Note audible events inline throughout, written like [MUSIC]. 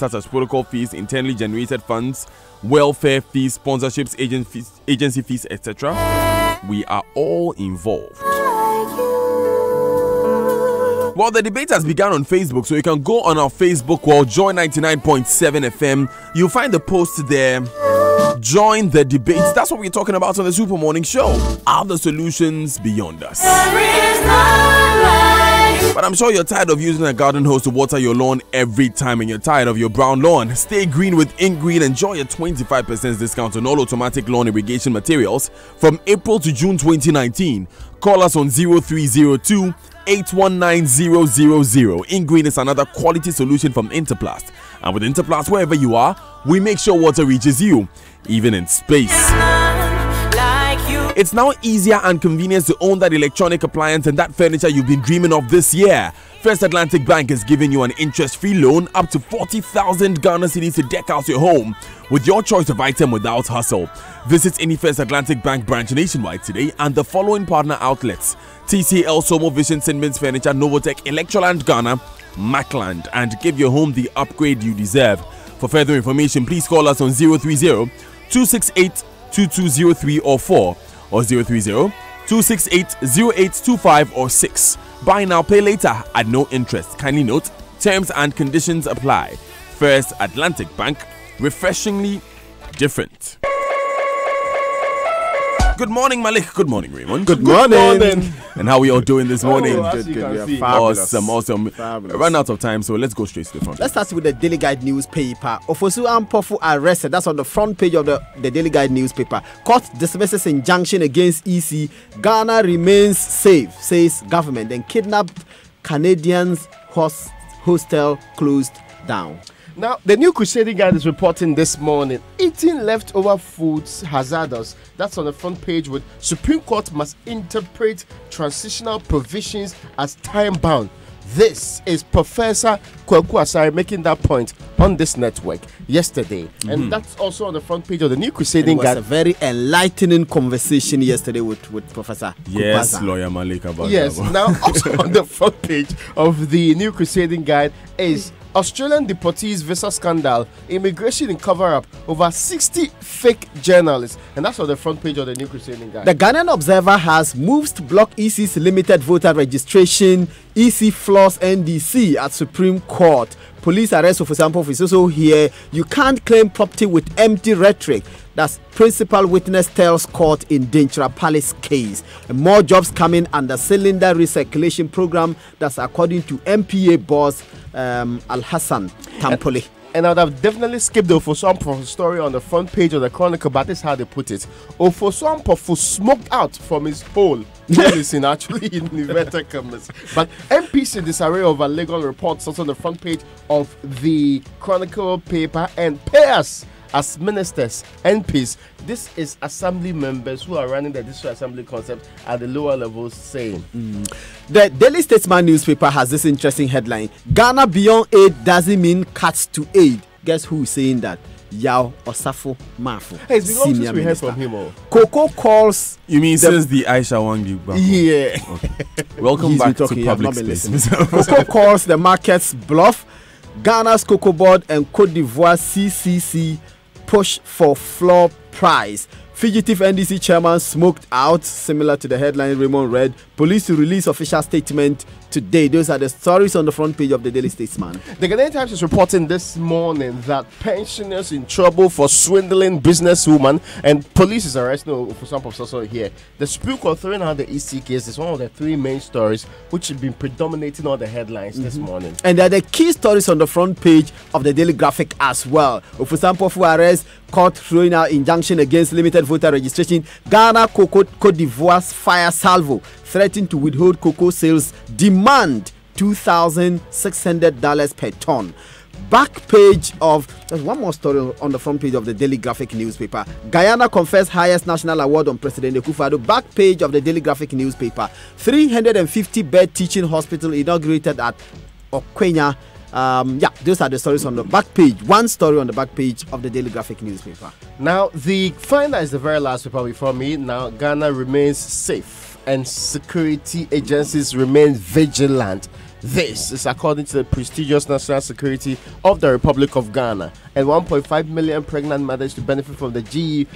such as protocol fees, internally generated funds, welfare fees, sponsorships, agent fees, agency fees, etc. We are all involved. Well, the debate has begun on Facebook, so you can go on our Facebook wall, Joy 99.7 FM. You'll find the post there. Join the debate. That's what we're talking about on the Super Morning Show. Are the solutions beyond us? But I'm sure you're tired of using a garden hose to water your lawn every time and you're tired of your brown lawn. Stay green with InGreen. Enjoy a 25% discount on all automatic lawn irrigation materials from April to June 2019. Call us on 0302 819000. InGreen is another quality solution from Interplast. And with Interplast, wherever you are, we make sure water reaches you, even in space. It's now easier and convenient to own that electronic appliance and that furniture you've been dreaming of this year. First Atlantic Bank is giving you an interest free loan up to 40,000 Ghana cedis to deck out your home with your choice of item without hustle. Visit any First Atlantic Bank branch nationwide today and the following partner outlets TCL Somo Vision Sinmins Furniture, Novotech, Electroland Ghana, Macland, and give your home the upgrade you deserve. For further information, please call us on 030 268 2203 or 4 or 030 268 0825 or 6. Buy now, pay later at no interest. Kindly note, terms and conditions apply. First Atlantic Bank, refreshingly different. Good morning, Malik. Good morning, Raymond. Good morning. Good morning. And how are we all doing this oh, morning? Oh, good, good. We awesome, awesome. Fabulous. Run out of time, so let's go straight to the front. Let's start with the Daily Guide newspaper. Ofosu Ampofo arrested. That's on the front page of the, the Daily Guide newspaper. Court dismisses injunction against EC. Ghana remains safe, says government. Then kidnapped Canadians host, hostel closed down. Now, the new Crusading Guide is reporting this morning eating leftover foods hazardous. That's on the front page with Supreme Court must interpret transitional provisions as time bound. This is Professor Kwaku Asare making that point on this network yesterday. Mm-hmm. And that's also on the front page of the New Crusading Guide. It was a very enlightening conversation yesterday with, with Professor Yes, Kubaza. lawyer Malik Yes, now also on the front page of the New Crusading Guide is Australian deportees visa scandal, immigration in cover up, over 60 fake journalists. And that's on the front page of the New Crusading Guide. The Ghanaian Observer has moves to block EC's limited voter registration, EC floors NDC at Supreme Court. Police arrest of example is also here. You can't claim property with empty rhetoric. That's principal witness tells court in Dinchra Palace case. And more jobs coming under cylinder recirculation program. That's according to MPA boss um, Al Hassan Tampuli. And I'd have definitely skipped the Ofosu-Ampofo story on the front page of the Chronicle, but this is how they put it. Ofosu-Ampofo smoked out from his hole. Listen, [LAUGHS] actually, in inverted commas. But MPs disarray over legal reports also on the front page of the Chronicle paper and payers as ministers, MPs. This is assembly members who are running the district assembly concept at the lower levels saying. Mm. The Daily Statesman newspaper has this interesting headline Ghana beyond aid doesn't mean cuts to aid. Guess who is saying that? Yaw Osafo Maafo. Hey, it's been senior we heard from him. All. Coco calls. You mean the, since the Aisha Wangi? Yeah. Okay. Welcome back to public space. [LAUGHS] Coco calls the markets bluff. Ghana's Cocoa Board and Cote d'Ivoire CCC push for floor price. Fugitive NDC chairman smoked out, similar to the headline Raymond read. Police to release official statement today. Those are the stories on the front page of the Daily Statesman. The Ghanaian Times is reporting this morning that pensioners in trouble for swindling businesswoman and police is arresting for some also here. The Supreme Court throwing out the EC case is one of the three main stories which have been predominating all the headlines mm -hmm. this mm-hmm. morning. And they're the key stories on the front page of the Daily Graphic as well. For example, for arrest, court throwing out injunction against limited voter registration. Ghana, Cote d'Ivoire's fire salvo threatened to withhold cocoa sales, demand $2,600 per ton. Back page of there's one more story on the front page of the Daily Graphic newspaper. Guyana confers highest national award on President Akufo-Addo. Back page of the Daily Graphic newspaper. 350 bed teaching hospital inaugurated at Okwenya um, yeah, those are the stories on the back page. One story on the back page of the Daily Graphic newspaper. Now, the final is the very last paper before me. Now, Ghana remains safe and security agencies remain vigilant. This is according to the prestigious National Security of the Republic of Ghana. And 1.5 million pregnant mothers to benefit from the GE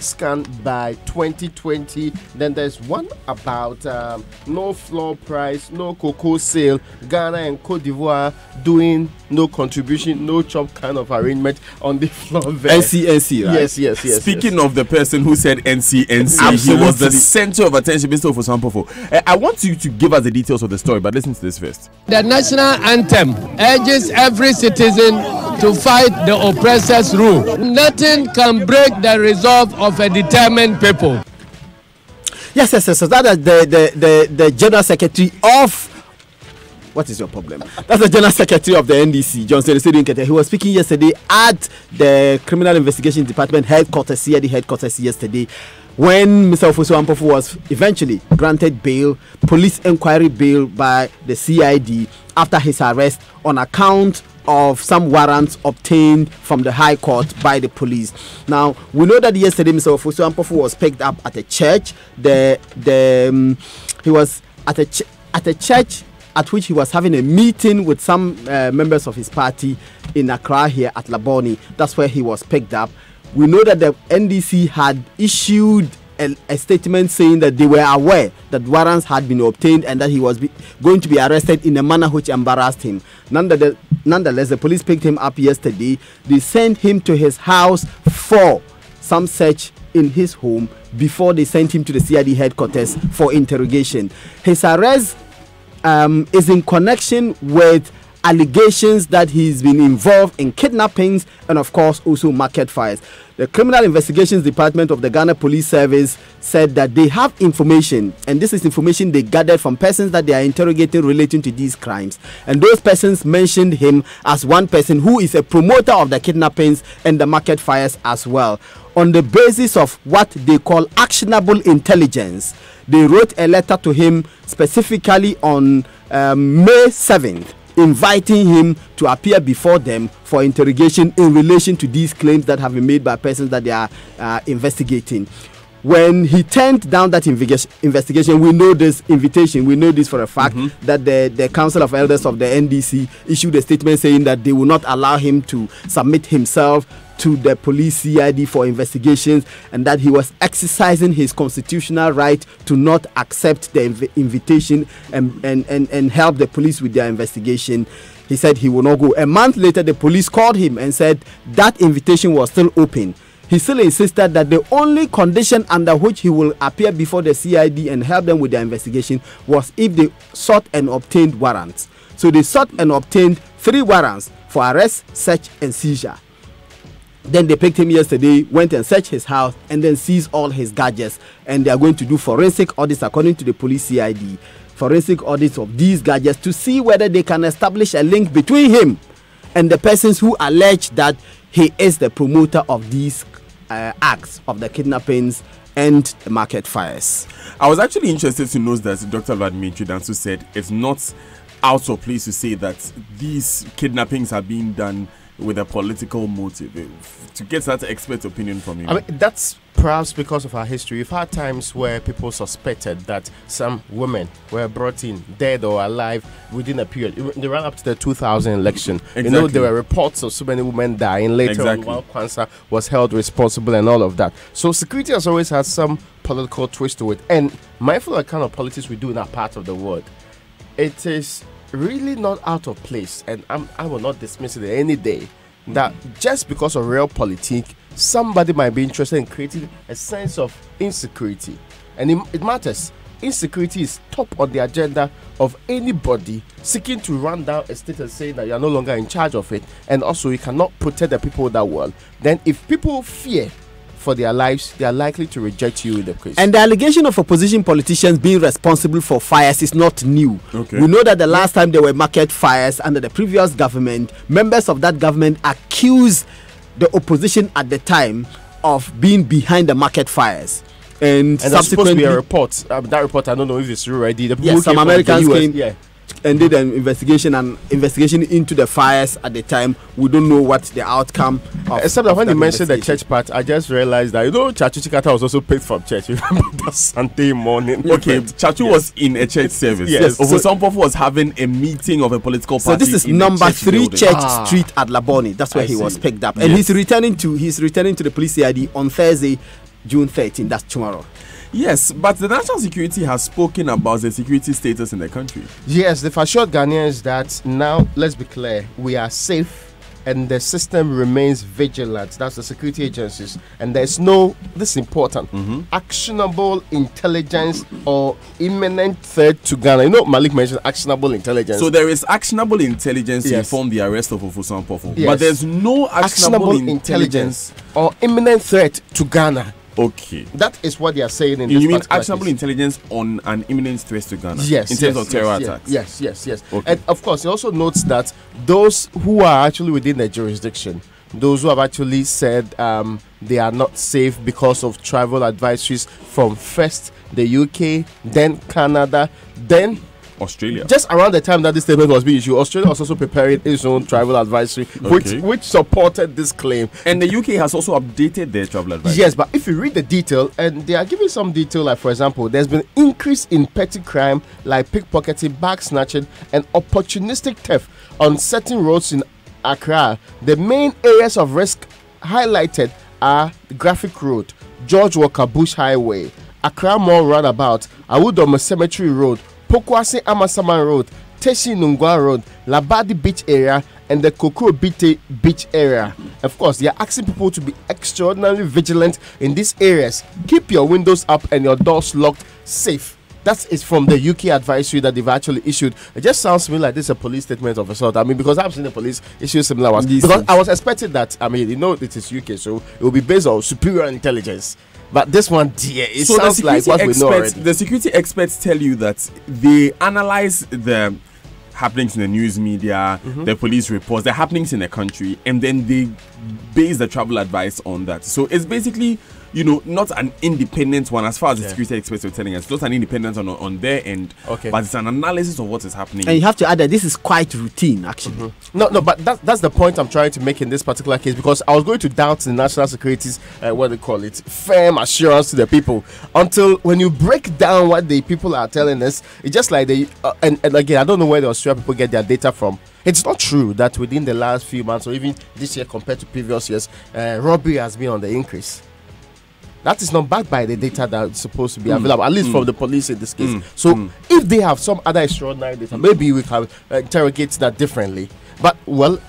scan by 2020. Then there's one about um, no floor price, no cocoa sale. Ghana and Cote d'Ivoire doing no contribution, no chop kind of arrangement on the floor there. NCNC, right? Yes, yes, yes. Speaking yes. of the person who said NCNC, he was the center of attention, Mr. Ofosu-Ampofo. Uh, I want you to give us the details of the story, but listen to this first. The national anthem urges every citizen to fight the oppressor's rule. Nothing can break the resolve of a determined people. Yes, yes, yes. So that is the, the, the, the general secretary of what is your problem? That's the General Secretary of the NDC, Johnson Nketia. He was speaking yesterday at the Criminal Investigation Department headquarters, CID headquarters yesterday, when Mr. Ofosu-Ampofo was eventually granted bail, police inquiry bail by the CID after his arrest on account of some warrants obtained from the High Court by the police. Now, we know that yesterday Mr. Ofosu-Ampofo was picked up at a church. The, the, um, he was at a, ch- at a church at which he was having a meeting with some uh, members of his party in Accra here at Labone. That's where he was picked up. We know that the NDC had issued a, a, statement saying that they were aware that warrants had been obtained and that he was be, going to be arrested in a manner which embarrassed him. Nonetheless, nonetheless, the police picked him up yesterday. They sent him to his house for some search in his home before they sent him to the CID headquarters for interrogation. His arrest um, is in connection with allegations that he's been involved in kidnappings and, of course, also market fires. The Criminal Investigations Department of the Ghana Police Service said that they have information, and this is information they gathered from persons that they are interrogating relating to these crimes. And those persons mentioned him as one person who is a promoter of the kidnappings and the market fires as well. On the basis of what they call actionable intelligence, they wrote a letter to him specifically on um, May 7th inviting him to appear before them for interrogation in relation to these claims that have been made by persons that they are uh, investigating. When he turned down that investigation, we know this invitation, we know this for a fact mm -hmm. that the, the Council of Elders of the NDC issued a statement saying that they will not allow him to submit himself to the police CID for investigations and that he was exercising his constitutional right to not accept the inv invitation and, and, and, and help the police with their investigation. He said he will not go. A month later, the police called him and said that invitation was still open. He still insisted that the only condition under which he will appear before the CID and help them with their investigation was if they sought and obtained warrants. So they sought and obtained three warrants for arrest, search, and seizure. Then they picked him yesterday, went and searched his house, and then seized all his gadgets. And they are going to do forensic audits according to the police CID. Forensic audits of these gadgets to see whether they can establish a link between him and the persons who allege that he is the promoter of these uh, acts of the kidnappings and the market fires. I was actually interested to know that Dr. Vladimir Antwi-Danso said it's not out of place to say that these kidnappings are being done with a political motive. Eh, to get that expert opinion from you, I mean, that's perhaps because of our history. We've had times where people suspected that some women were brought in dead or alive within a period. They ran up to the 2000 election. Exactly. You know, there were reports of so many women dying later exactly. on while Kwanzaa was held responsible and all of that. So security has always had some political twist to it. And mindful of the kind of politics we do in our part of the world, it is really not out of place, and I'm, I will not dismiss it any day, that just because of realpolitik, somebody might be interested in creating a sense of insecurity. And it, it matters. Insecurity is top on the agenda of anybody seeking to run down a state and saying that you are no longer in charge of it, and also you cannot protect the people that well. Then, if people fear for their lives, they are likely to reject you in the case. And the allegation of opposition politicians being responsible for fires is not new. Okay. We know that the last time there were market fires under the previous government, members of that government accused the opposition at the time of being behind the market fires. And, and there's supposed to be a report. Um, that report, I don't know if it's true already. The yes, some Americans came. Yeah ended an investigation and investigation into the fires at the time. We don't know what the outcome. Of, Except that of when you mentioned the church part, I just realized that you know Chachu Chikata was also picked from church. [LAUGHS] You remember that Sunday morning? Okay, event? Chachu Yes. was in a church service. Yes. Yes. Ofosu-Ampofo was having a meeting of a political party. So this is number church three building. Church Ah. Street at Labone. That's where I he was picked up, and Yes. he's returning to he's returning to the police CID on Thursday, June 13. That's tomorrow. Yes, but the national security has spoken about the security status in the country. Yes, they've assured Ghanaians that now, let's be clear, we are safe and the system remains vigilant. That's the security agencies. And there's no, this is important, Mm-hmm. actionable intelligence or imminent threat to Ghana. You know, Malik mentioned actionable intelligence. So there is actionable intelligence to Yes. inform the arrest of Ofosu-Ampofo. Yes. But there's no actionable, actionable intelligence. intelligence or imminent threat to Ghana. Okay. That is what they are saying in You this mean actionable case. intelligence on an imminent threat to Ghana? Yes. In terms yes, of terror yes, attacks? Yes, yes, yes. Okay. And of course, he also notes that those who are actually within the jurisdiction, those who have actually said um, they are not safe because of travel advisories from first the UK, then Canada, then Australia. just around the time that this statement was being issued, Australia was also preparing its own travel advisory, which Okay. which supported this claim. and the UK has also updated their travel advisory. Yes, but if you read the detail, and they are giving some detail, like for example, there's been increase in petty crime like pickpocketing, bag snatching, and opportunistic theft on certain roads in Accra. The main areas of risk highlighted are Graphic Road, George Walker Bush Highway, Accra Mall Roundabout, Awudome Cemetery Road, Pokuase Amasaman Road, Teshie Nungua Road, Labadi Beach area, and the Kokrobite Beach area. Of course, they are asking people to be extraordinarily vigilant in these areas. Keep your windows up and your doors locked safe. That is from the UK advisory that they've actually issued. It just sounds to me like this is a police statement of a sort. I mean, because I've seen the police issue similar ones. These because things. I was expecting that. I mean, you know, it is UK, so it will be based on superior intelligence. But this one, dear, it so the sounds like security what we know experts, already. the security experts tell you that they analyze the happenings in the news media, Mm-hmm. the police reports, the happenings in the country, and then they base the travel advice on that. So it's basically, you know, not an independent one as far as the Yeah. security experts are telling us. Not an independent on on their end, Okay. but it's an analysis of what is happening. And you have to add that this is quite routine, actually. No, no, but that, that's the point I'm trying to make in this particular case because I was going to doubt the national security's, uh, what they call it, firm assurance to the people until when you break down what the people are telling us, it's just like they, uh, and, and again, I don't know where the Australian people get their data from. It's not true that within the last few months or even this year compared to previous years, uh, robbery has been on the increase. That is not backed by the data that's supposed to be hmm. available, at least hmm. from the police in this case. Hmm. so, if they have some other extraordinary data, maybe we can interrogate that differently. But, well,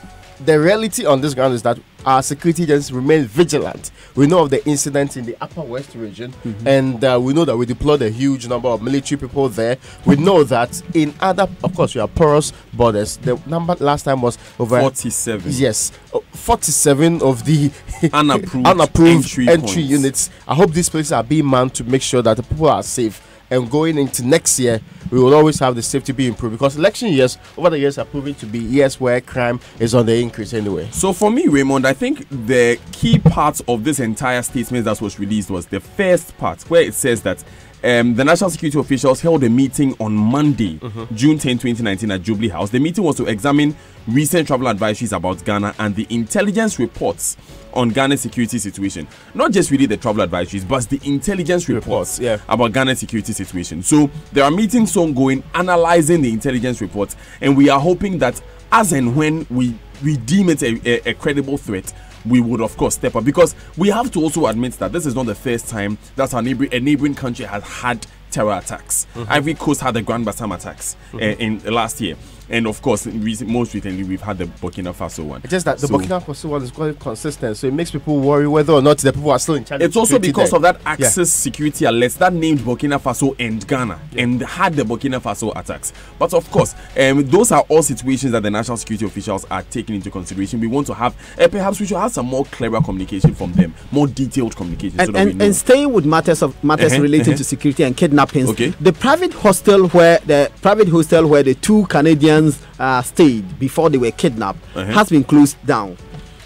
the reality on this ground is that our security agencies remain vigilant. We know of the incident in the Upper West region, and uh, we know that we deployed a huge number of military people there. We know that in other, of course, we have porous borders. The number last time was over 47. Yes, uh, 47 of the [LAUGHS] Unapproved unapproved entry entry, units. I hope these places are being manned to make sure that the people are safe. And going into next year, we will always have the safety be improved because election years over the years are proving to be years where crime is on the increase anyway. So for me, Raymond, I think the key part of this entire statement that was released was the first part where it says that um, the national security officials held a meeting on Monday, June 10, 2019, at Jubilee House. The meeting was to examine recent travel advisories about Ghana and the intelligence reports on Ghana's security situation. Not just really the travel advisories, but the intelligence reports Reports, yeah. about Ghana's security situation. So there are meetings ongoing analyzing the intelligence reports, and we are hoping that as and when we we deem it a, a, a credible threat, we would of course step up. Because we have to also admit that this is not the first time that our neighbor, a neighboring country has had terror attacks. Mm-hmm. Ivory Coast had the Grand Bassam attacks mm-hmm. uh, in uh, last year, and of course, most recently we've had the Burkina Faso one. It's just that the So- Burkina Faso one is quite consistent, so it makes people worry whether or not the people are still in charge. It's also because of that Axis security alerts that named Burkina Faso and Ghana and had the Burkina Faso attacks. But of course, um, those are all situations that the national security officials are taking into consideration. We want to have, uh, perhaps we should have some more clearer communication from them, more detailed communication. so and, we and, know. and staying with matters of matters Uh-huh, relating uh-huh. to security and kidnappings Okay. the private hostel where the private hostel where the two canadians uh, stayed before they were kidnapped Uh-huh. has been closed down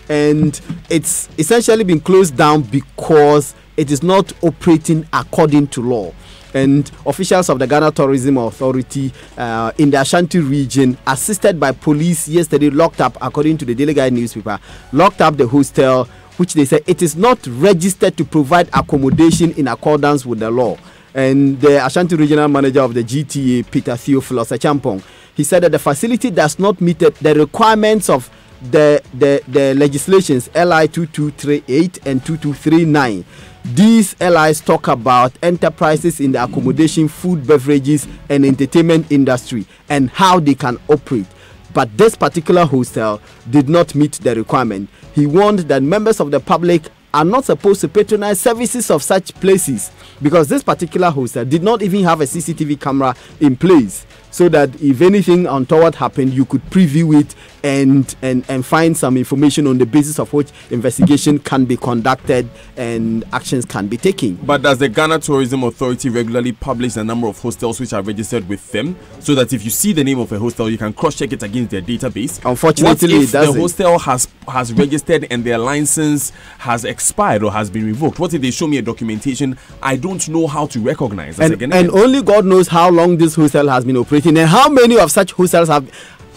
and it's essentially been closed down because it is not operating according to law And officials of the Ghana Tourism Authority uh, in the Ashanti region, assisted by police yesterday, locked up, according to the Daily Guide newspaper, locked up the hostel, which they said it is not registered to provide accommodation in accordance with the law. And the Ashanti regional manager of the GTA, Peter Theophilus Acheampong, he said that the facility does not meet the, requirements of the, the, the legislations LI 2238 and 2239. These LIs talk about enterprises in the accommodation, food, beverages, and entertainment industry and how they can operate. But this particular hostel did not meet the requirement. He warned that members of the public are not supposed to patronize services of such places because this particular hostel did not even have a CCTV camera in place so that if anything untoward happened, you could preview it and and and find some information on the basis of which investigation can be conducted and actions can be taken. But does the Ghana Tourism Authority regularly publish the number of hostels which are registered with them, so that if you see the name of a hostel, you can cross-check it against their database? Unfortunately, what if it doesn't. the hostel has has registered and their license has expired or has been revoked? What if they show me a documentation I don't know how to recognize? and, and only God knows how long this hostel has been operating and how many of such hostels have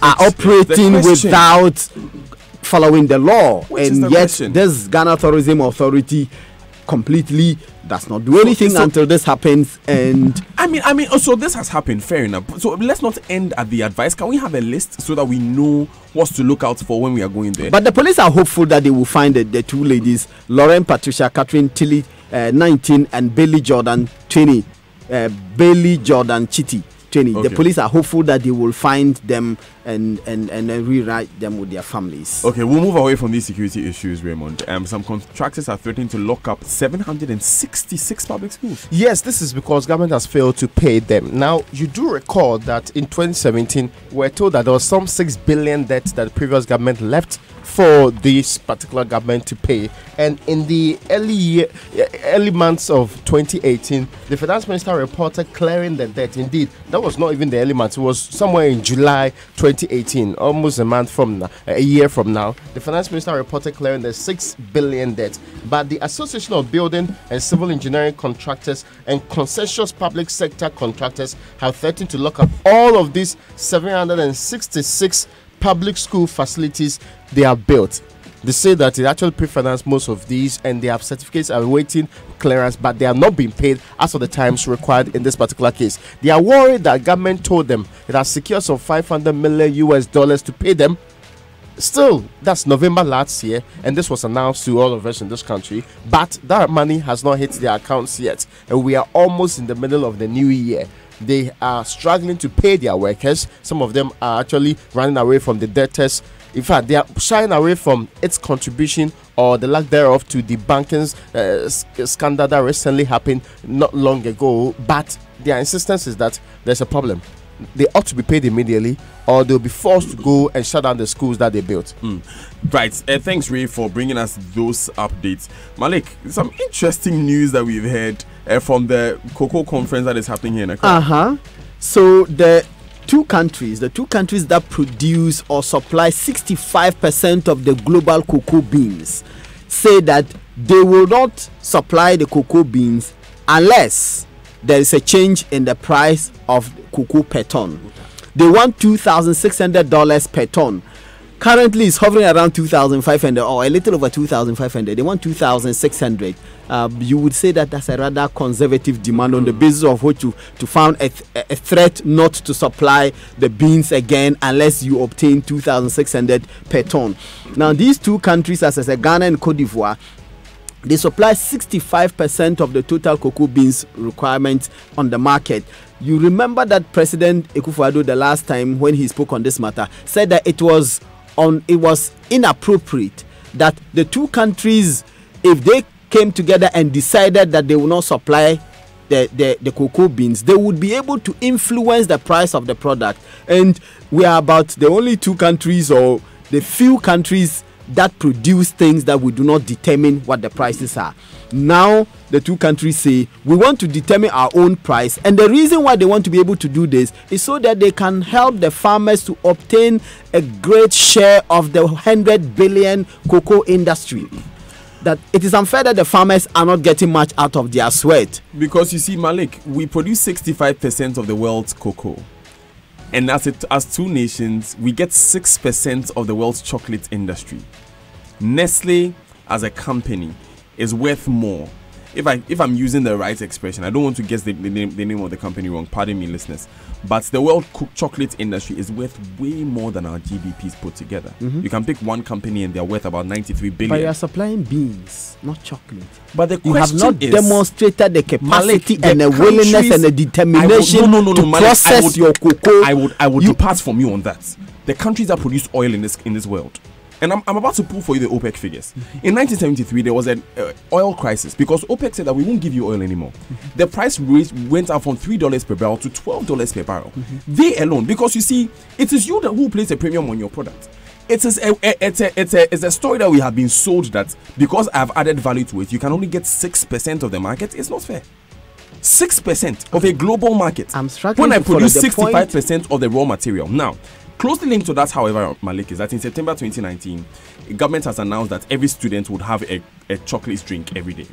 are operating without following the law. Which and the yet question. this Ghana Tourism Authority completely does not do anything so- until this happens and I mean, I mean, also this has happened. Fair enough. So let's not end at the advice. Can we have a list so that we know what to look out for when we are going there? But the police are hopeful that they will find the, the two ladies, Lauren Patricia Catherine Tilley, uh, 19, and Bailey Jordan, 20. Uh, Bailey Jordan Chitty, 20. Okay. The police are hopeful that they will find them and, and, and, then rewrite them with their families. Okay, we'll move away from these security issues, Raymond. Um, some contractors are threatening to lock up 766 public schools. Yes, this is because government has failed to pay them. Now, you do recall that in 2017, we're told that there was some 6 billion debt that the previous government left for this particular government to pay. And in the early year, early months of 2018, the finance minister reported clearing the debt. Indeed, that was not even the early months. It was somewhere in July 2018, almost a month from now, a year from now. The finance minister reported clearing the 6 billion debt. But the Association of Building and Civil Engineering Contractors and Consensus Public Sector Contractors have threatened to lock up all of these 766 public school facilities they have built. They say that they actually pre-financed most of these and they have certificates awaiting clearance, but they are not being paid as of the times required in this particular case. They are worried that government told them it has secured some 500 million US dollars to pay them. Still, that's November last year, and this was announced to all of us in this country. But that money has not hit their accounts yet, and we are almost in the middle of the new year. They are struggling to pay their workers. Some of them are actually running away from the debtors. In fact, they are shying away from its contribution or the lack thereof to the banking uh, scandal that recently happened not long ago. But their insistence is that there's a problem. They ought to be paid immediately, or they'll be forced to go and shut down the schools that they built. Right. Uh, thanks, Ray, for bringing us those updates. Malik, some interesting news that we've heard uh, from the Cocoa conference that is happening here in Accra. Uh huh. So the two countries, the two countries that produce or supply 65% of the global cocoa beans, say that they will not supply the cocoa beans unless there is a change in the price of cocoa per ton. They want $2,600 per ton. Currently, it's hovering around 2,500 or a little over 2,500. They want 2,600. Uh, you would say that that's a rather conservative demand on the basis of which you to found a, th- a threat not to supply the beans again unless you obtain 2,600 per ton. Now, these two countries, as I said, Ghana and Cote d'Ivoire, they supply 65% of the total cocoa beans requirement on the market. You remember that President Akufo-Addo the last time when he spoke on this matter said that it was on it was inappropriate that the two countries if they came together and decided that they will not supply the, the, the cocoa beans, they would be able to influence the price of the product. And we are about the only two countries or the few countries that produce things that we do not determine what the prices are. Now, the two countries say we want to determine our own price, and the reason why they want to be able to do this is so that they can help the farmers to obtain a great share of the 100 billion cocoa industry. that it is unfair that the farmers are not getting much out of their sweat. Because you see, Malik, we produce 65% of the world's cocoa. And as, it, as two nations, we get 6% of the world's chocolate industry. Nestle, as a company, is worth more. If I if I'm using the right expression, I don't want to guess the, the, name, the name of the company wrong. Pardon me, listeners. But the world co- chocolate industry is worth way more than our GDPs put together. Mhm. You can pick one company and they're worth about 93 billion. But you are supplying beans, not chocolate. But the You have not is, demonstrated the capacity Malik, the and the willingness and the determination would- no, no, no, to Malik, process would- your cocoa. I would I would You- depart from you on that. The countries that produce oil in this in this world. And I'm, I'm about to pull for you the OPEC figures. In 1973, there was an uh, oil crisis because OPEC said that we won't give you oil anymore. The price raised, went up from $3 per barrel to $12 per barrel. They alone, because you see, it is you that who place a premium on your product. It is a, a, it's, a, it's, a, it's a story that we have been sold that because I've added value to it, you can only get 6% of the market. It's not fair. 6% of a global market. I'm struggling When I produce 65% of the raw material. Now, closely linked to that, however, Malik, is that in September 2019, the government has announced that every student would have a, a chocolate drink every day.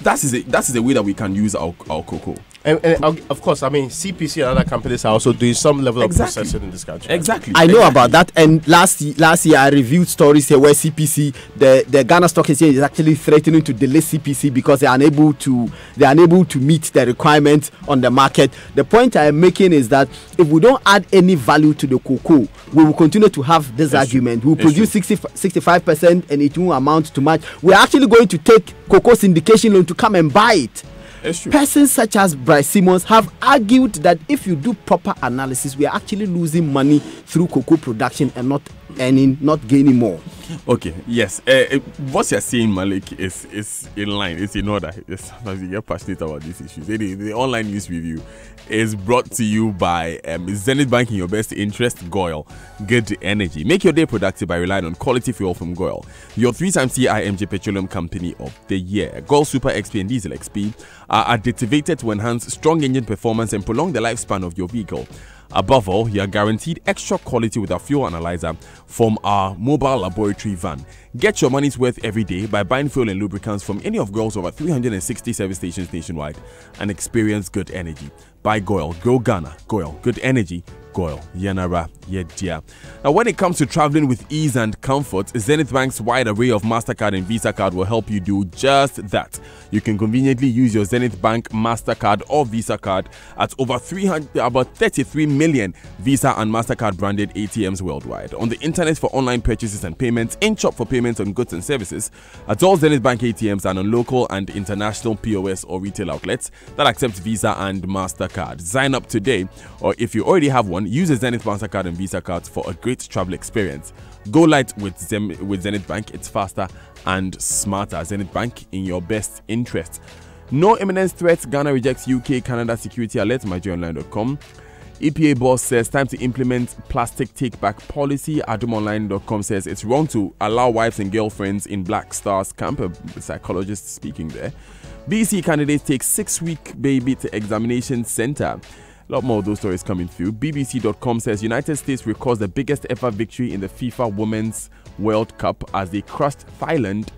That is a, that is a way that we can use our, our cocoa. And, and of course, I mean, CPC and other companies are also doing some level Exactly. of processing in this country. Exactly. I know Exactly. about that. And last last year, I reviewed stories here where CPC, the, the Ghana Stock Exchange, is actually threatening to delay CPC because they are unable to they are unable to meet the requirements on the market. The point I am making is that if we don't add any value to the cocoa, we will continue to have this It's true. argument. We will It's produce true. 65 percent, and it won't amount to much. We are actually going to take cocoa syndication loan to come and buy it. Persons such as Bryce Simmons have argued that if you do proper analysis, we are actually losing money through cocoa production and not earning, not gaining more. Okay, yes. Uh, what you're saying, Malik, is is in line. It's in order. Yes, Sometimes you get passionate about these issues. The online news review is brought to you by um, Zenith Bank in your best interest, Goil. Good energy. Make your day productive by relying on quality fuel from Goil, your three-time CIMG Petroleum Company of the Year. Goil Super XP and Diesel XP are additive to enhance strong engine performance and prolong the lifespan of your vehicle. Above all, you are guaranteed extra quality with our fuel analyzer from our mobile laboratory van. Get your money's worth every day by buying fuel and lubricants from any of Goil's over 360 service stations nationwide. And experience good energy. Buy Goil, grow Ghana, Goil, good energy, Goil, Yanara, Yedia. Now, when it comes to traveling with ease and comfort, Zenith Bank's wide array of MasterCard and Visa card will help you do just that. You can conveniently use your Zenith Bank MasterCard or Visa card at over 300, about 33 million Visa and MasterCard branded ATMs worldwide. On the internet for online purchases and payments, in shop for payments on goods and services, at all Zenith Bank ATMs and on local and international POS or retail outlets that accept Visa and MasterCard. Sign up today, or if you already have one, use a Zenith Bouncer card and Visa cards for a great travel experience. Go light with, Zem- with Zenith Bank, it's faster and smarter. Zenith Bank in your best interest. No imminent threats. Ghana rejects UK Canada security alert. MyJoyOnline.com. EPA boss says time to implement plastic take back policy. AdomOnline.com says it's wrong to allow wives and girlfriends in Black Stars camp. A psychologist speaking there. BC candidates take six week baby to examination center. A lot more of those stories coming through. BBC.com says United States records the biggest ever victory in the FIFA Women's World Cup as they crushed Thailand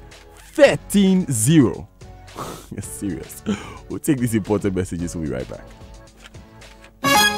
13 0. [LAUGHS] You're serious. We'll take these important messages. We'll be right back.